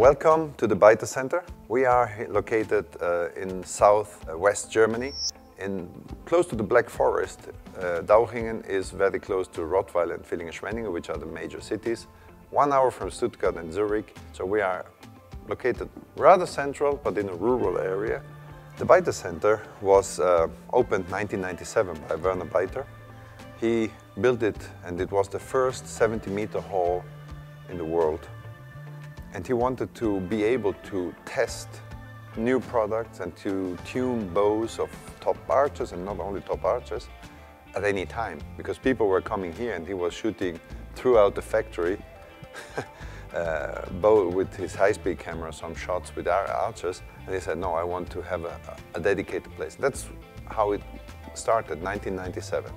Welcome to the Beiter Center. We are located uh, in south-west uh, Germany, in close to the Black Forest. Uh, Dauchingen is very close to Rottweil and Villingen-Schwenningen, which are the major cities. One hour from Stuttgart and Zurich, so we are located rather central, but in a rural area. The Beiter Center was uh, opened 1997 by Werner Beiter. He built it and it was the first 70 meter hall in the world. And he wanted to be able to test new products and to tune bows of top archers and not only top archers at any time because people were coming here and he was shooting throughout the factory uh, bow with his high-speed camera some shots with our archers and he said no I want to have a, a dedicated place. That's how it started 1997.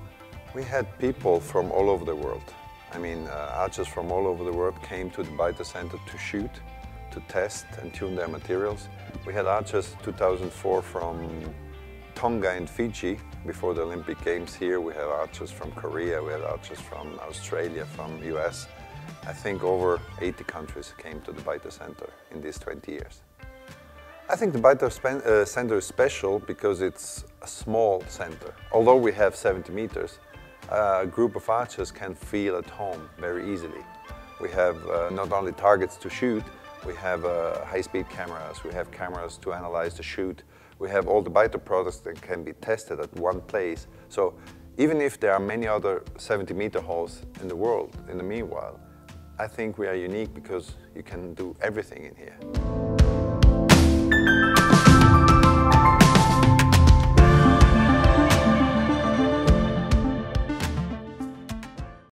We had people from all over the world. I mean, uh, archers from all over the world came to the Beiter Center to shoot, to test and tune their materials. We had archers 2004 from Tonga and Fiji before the Olympic Games here. We had archers from Korea, we had archers from Australia, from US. I think over 80 countries came to the Beiter Center in these 20 years. I think the Beiter uh, Center is special because it's a small center. Although we have 70 meters, a group of archers can feel at home very easily. We have uh, not only targets to shoot, we have uh, high-speed cameras, we have cameras to analyze the shoot, we have all the Beiter products that can be tested at one place. So even if there are many other 70 meter halls in the world in the meanwhile, I think we are unique because you can do everything in here.